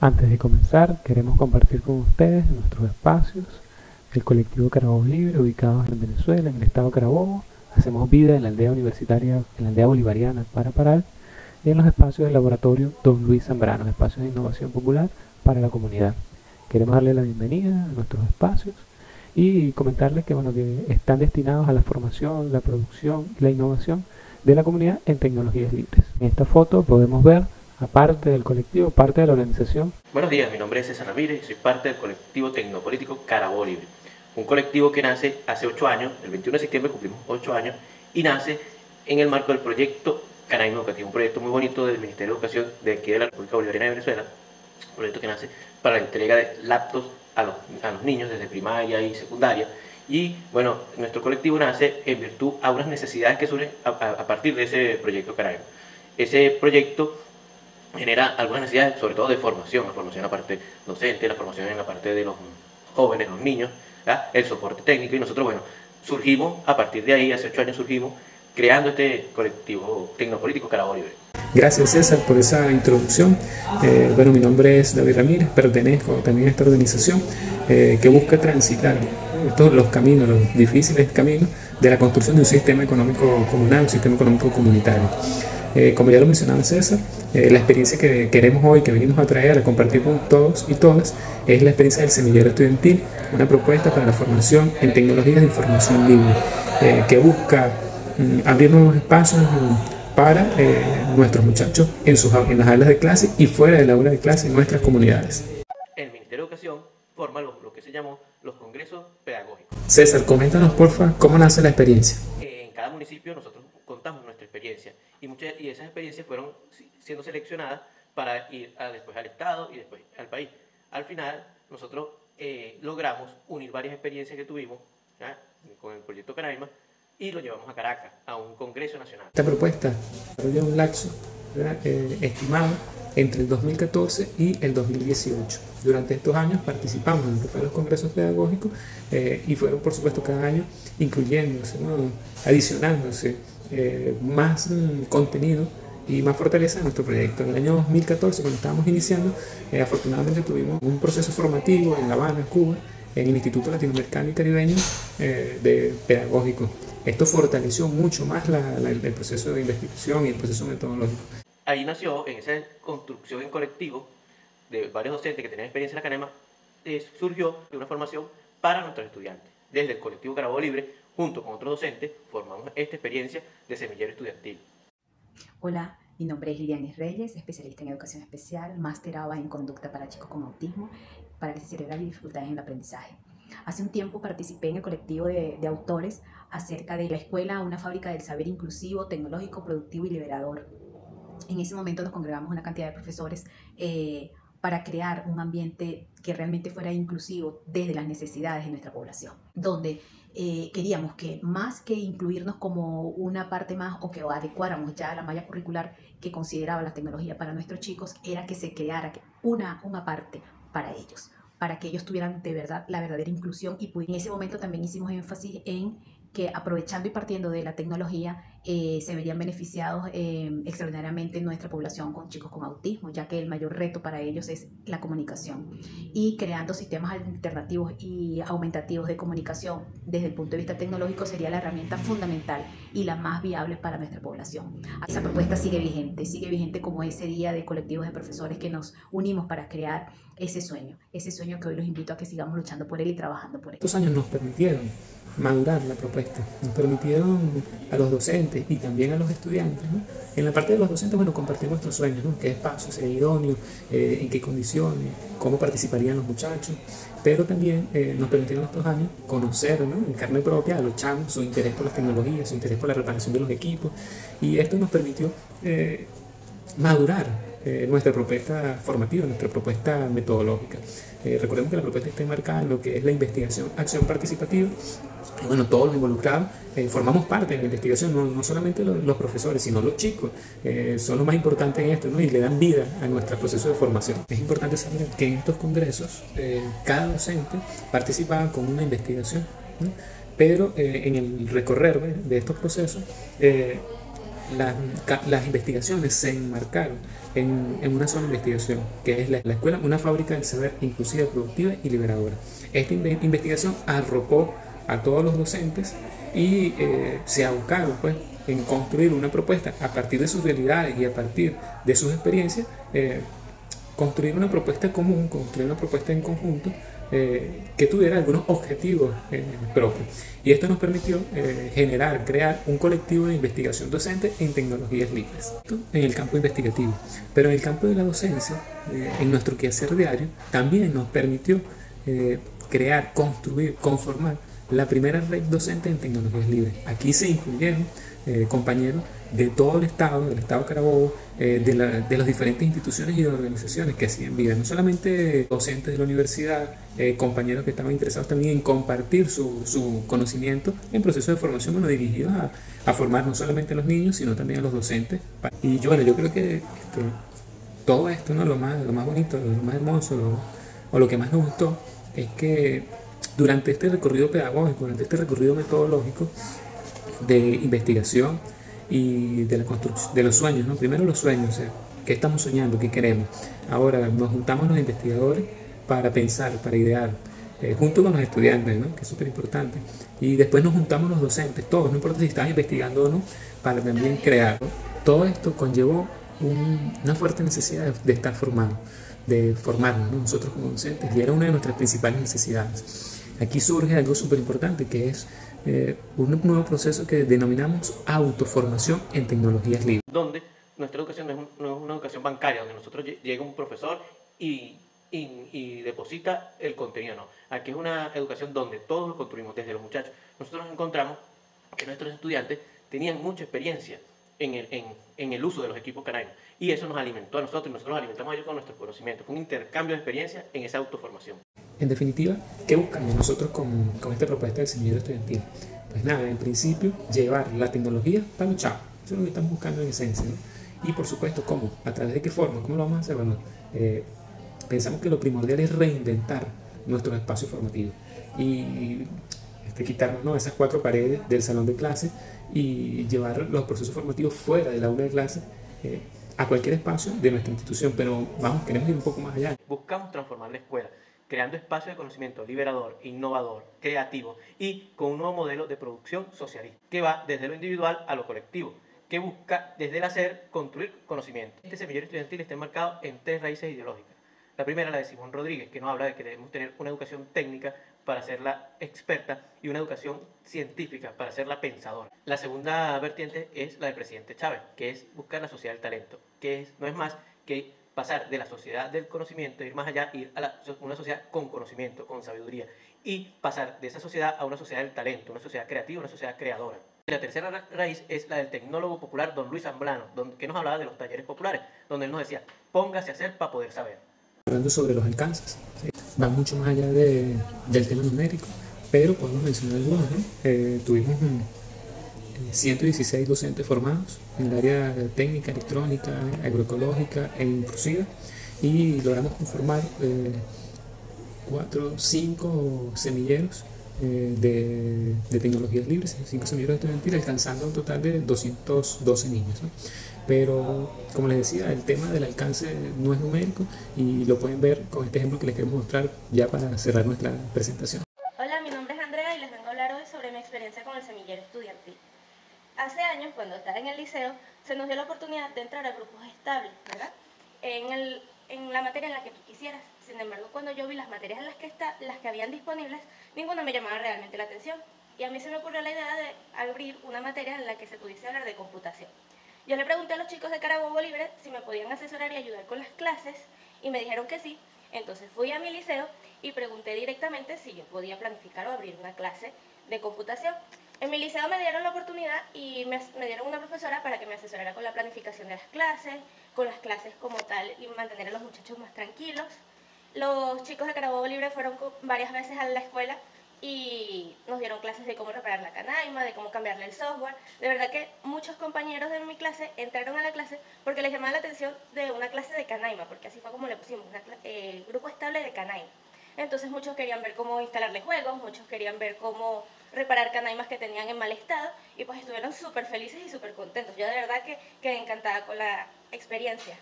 Antes de comenzar, queremos compartir con ustedes nuestros espacios. El colectivo Carabobo Libre, ubicado en Venezuela, en el estado Carabobo. Hacemos vida en la aldea universitaria, en la aldea bolivariana para Paral, y en los espacios del laboratorio Don Luis Zambrano, espacios de innovación popular para la comunidad. Queremos darle la bienvenida a nuestros espacios y comentarles que, bueno, que están destinados a la formación, la producción y la innovación de la comunidad en tecnologías libres. En esta foto podemos ver aparte del colectivo, parte de la organización. Buenos días, mi nombre es César Ramírez y soy parte del colectivo tecnopolítico Carabobo Libre. Un colectivo que nace hace ocho años, el 21 de septiembre cumplimos ocho años, y nace en el marco del proyecto Canaima Educativo, un proyecto muy bonito del Ministerio de Educación de aquí de la República Bolivariana de Venezuela, un proyecto que nace para la entrega de laptops a los, a los niños desde primaria y secundaria. Y bueno, nuestro colectivo nace en virtud a unas necesidades que surgen a, a, partir de ese proyecto Canaima. Ese proyecto genera algunas necesidades, sobre todo de formación, la formación en la parte docente, la formación en la parte de los jóvenes, los niños, el soporte técnico y nosotros, bueno, surgimos, a partir de ahí, hace ocho años surgimos, creando este colectivo tecnopolítico Carabobo Libre. Gracias César por esa introducción. Eh, bueno, mi nombre es David Ramírez, pertenezco también a esta organización eh, que busca transitar todos los caminos, los difíciles caminos de la construcción de un sistema económico comunal, un sistema económico comunitario. Eh, como ya lo mencionaba César, eh, la experiencia que queremos hoy, que venimos a traer, a compartir con todos y todas, es la experiencia del semillero estudiantil, una propuesta para la formación en tecnologías de información libre, eh, que busca mm, abrir nuevos espacios mm, para nuestros muchachos en, sus, en las aulas de clase y fuera de la aula de clase en nuestras comunidades. El Ministerio de Educación forma lo, lo que se llamó los congresos pedagógicos. César, coméntanos porfa cómo nace la experiencia. En cada municipio nosotros contamos nuestra experiencia y, muchas, y esas experiencias fueron siendo seleccionadas para ir a, después al Estado y después al país. Al final, nosotros eh, logramos unir varias experiencias que tuvimos ¿ya? con el proyecto Canaima y lo llevamos a Caracas, a un Congreso Nacional. Esta propuesta desarrolló un lapso eh, estimado entre el 2014 y el 2018. Durante estos años participamos en los congresos pedagógicos eh, y fueron, por supuesto, cada año incluyéndose, ¿no? adicionándose eh, más mm, contenido y más fortaleza en nuestro proyecto. En el año 2014, cuando estábamos iniciando, eh, afortunadamente tuvimos un proceso formativo en La Habana, Cuba, en el Instituto Latinoamericano y Caribeño eh, de Pedagógico. Esto fortaleció mucho más el proceso de investigación y el proceso metodológico. Ahí nació, en esa construcción en colectivo de varios docentes que tenían experiencia en la CANEMA, surgió una formación para nuestros estudiantes. Desde el colectivo Carabobo Libre junto con otros docentes, formamos esta experiencia de semillero estudiantil. Hola, mi nombre es Lilianis Reyes, especialista en educación especial, máster ABA en conducta para chicos con autismo, parálisis cerebral y dificultades en el aprendizaje. Hace un tiempo participé en el colectivo de, de, autores acerca de la escuela, una fábrica del saber inclusivo, tecnológico, productivo y liberador. En ese momento nos congregamos una cantidad de profesores eh, para crear un ambiente que realmente fuera inclusivo desde las necesidades de nuestra población, donde eh, queríamos que más que incluirnos como una parte más o que adecuáramos ya la malla curricular que consideraba la tecnología para nuestros chicos, era que se creara una, una parte para ellos, para que ellos tuvieran de verdad la verdadera inclusión y en ese momento también hicimos énfasis en que aprovechando y partiendo de la tecnología eh, se verían beneficiados eh, extraordinariamente nuestra población con chicos con autismo, ya que el mayor reto para ellos es la comunicación. Y creando sistemas alternativos y aumentativos de comunicación desde el punto de vista tecnológico sería la herramienta fundamental y la más viable para nuestra población. Esa propuesta sigue vigente, sigue vigente como ese día de colectivos de profesores que nos unimos para crear ese sueño, ese sueño que hoy los invito a que sigamos luchando por él y trabajando por él. Estos años nos permitieron madurar la propuesta. Nos permitieron a los docentes y también a los estudiantes, en la parte de los docentes, bueno, compartir nuestros sueños, ¿no? qué espacio sería idóneo, eh, en qué condiciones, cómo participarían los muchachos, pero también eh, nos permitieron estos años conocer en carne propia a los chamos, su interés por las tecnologías, su interés por la reparación de los equipos, y esto nos permitió eh, madurar nuestra propuesta formativa, nuestra propuesta metodológica. recordemos que la propuesta está enmarcada en lo que es la investigación, acción participativa bueno, todos los involucrados eh, formamos parte de la investigación, no, no solamente los, profesores, sino los chicos, eh, son los más importantes en esto ¿no? y le dan vida a nuestro proceso de formación. Es importante saber que en estos congresos eh, cada docente participaba con una investigación, pero en el recorrer de estos procesos las, las investigaciones se enmarcaron en, en, una sola investigación, que es la, la, escuela, una fábrica del saber inclusiva, productiva y liberadora. Esta investigación arropó a todos los docentes y eh, se abocaron pues, en construir una propuesta a partir de sus realidades y a partir de sus experiencias, eh, construir una propuesta común, construir una propuesta en conjunto eh, que tuviera algunos objetivos eh, propios. Y esto nos permitió eh, generar, crear un colectivo de investigación docente en tecnologías libres, en el campo investigativo. Pero en el campo de la docencia, en nuestro quehacer diario, también nos permitió crear, construir, conformar la primera red docente en tecnologías libres. Aquí se incluyeron compañeros de todo el Estado, del Estado Carabobo, eh, de, de, las diferentes instituciones y organizaciones que hacían vida, no solamente docentes de la universidad, eh, compañeros que estaban interesados también en compartir su, su conocimiento en procesos de formación bueno, dirigidos a, a, formar no solamente a los niños, sino también a los docentes. Y yo, bueno, yo creo que todo esto, ¿no? lo, más, lo más bonito, lo más hermoso, o lo que más nos gustó, es que durante este recorrido pedagógico, durante este recorrido metodológico de investigación, y de la construcción, de los sueños, ¿no? Primero los sueños, ¿qué estamos soñando? ¿Qué queremos? Ahora nos juntamos los investigadores para pensar, para idear, eh, junto con los estudiantes, ¿no? que es súper importante. Y después nos juntamos los docentes, todos, no importa si están investigando o no, para también crear. Todo esto conllevó una fuerte necesidad de, estar formados, de formarnos nosotros como docentes, y era una de nuestras principales necesidades. Aquí surge algo súper importante que es eh, un nuevo proceso que denominamos autoformación en tecnologías libres. Donde nuestra educación no es, una educación bancaria, donde nosotros llega un profesor y, deposita el contenido, no. Aquí es una educación donde todos lo construimos, desde los muchachos. Nosotros encontramos que nuestros estudiantes tenían mucha experiencia en el, uso de los equipos canarios. Y eso nos alimentó a nosotros y nosotros nos alimentamos a ellos con nuestro conocimiento. Fue un intercambio de experiencia en esa autoformación. En definitiva, ¿qué buscamos nosotros con, con esta propuesta del semillero estudiantil? Pues nada, en principio, llevar la tecnología para los chavos. Eso es lo que estamos buscando en esencia. ¿no? Y por supuesto, ¿cómo? ¿A través de qué forma? ¿Cómo lo vamos a hacer? Bueno, eh, pensamos que lo primordial es reinventar nuestros espacios formativos y este, quitarnos ¿no? esas cuatro paredes del salón de clase y llevar los procesos formativos fuera del aula de clase eh, a cualquier espacio de nuestra institución. Pero vamos, queremos ir un poco más allá. Buscamos transformar la escuela creando espacios de conocimiento liberador, innovador, creativo y con un nuevo modelo de producción socialista que va desde lo individual a lo colectivo, que busca desde el hacer construir conocimiento. Este semillero estudiantil está enmarcado en tres raíces ideológicas. La primera, la de Simón Rodríguez, que nos habla de que debemos tener una educación técnica para hacerla experta y una educación científica para hacerla pensadora. La segunda vertiente es la del presidente Chávez, que es buscar la sociedad del talento, que no es más que pasar de la sociedad del conocimiento, ir más allá, ir a la, una sociedad con conocimiento, con sabiduría, y pasar de esa sociedad a una sociedad del talento, una sociedad creativa, una sociedad creadora. La tercera raíz es la del tecnólogo popular don Luis Zambrano, que nos hablaba de los talleres populares, donde él nos decía, póngase a hacer para poder saber. Hablando sobre los alcances, va mucho más allá de, del tema numérico, pero podemos mencionar algunos. ¿no? Eh, tuvimos 116 docentes formados en el área técnica, electrónica, agroecológica e inclusiva y logramos conformar eh, cuatro, cinco semilleros eh, de, tecnologías libres, cinco semilleros estudiantiles, alcanzando un total de 212 niños. Pero, como les decía, el tema del alcance no es numérico y lo pueden ver con este ejemplo que les queremos mostrar ya para cerrar nuestra presentación. Hola, mi nombre es Andrea y les vengo a hablar hoy sobre mi experiencia con el semillero estudiantil. Hace años, cuando estaba en el liceo, se nos dio la oportunidad de entrar a grupos estables, ¿verdad? En, la materia en la que tú quisieras. Sin embargo, cuando yo vi las materias en las que, está, las que habían disponibles, ninguna me llamaba realmente la atención. Y a mí se me ocurrió la idea de abrir una materia en la que se pudiese hablar de computación. Yo le pregunté a los chicos de Carabobo Libre si me podían asesorar y ayudar con las clases y me dijeron que sí. Entonces fui a mi liceo y pregunté directamente si yo podía planificar o abrir una clase de computación. En mi liceo me dieron la oportunidad y me, dieron una profesora para que me asesorara con la planificación de las clases, con las clases como tal y mantener a los muchachos más tranquilos. Los chicos de Carabobo Libre fueron varias veces a la escuela y nos dieron clases de cómo reparar la canaima, de cómo cambiarle el software. De verdad que muchos compañeros de mi clase entraron a la clase porque les llamaba la atención de una clase de canaima, porque así fue como le pusimos, un eh, grupo estable de canaima. Entonces muchos querían ver cómo instalarle juegos, muchos querían ver cómo reparar canaimas que tenían en mal estado y pues estuvieron súper felices y súper contentos. Yo de verdad que quedé encantada con la experiencia.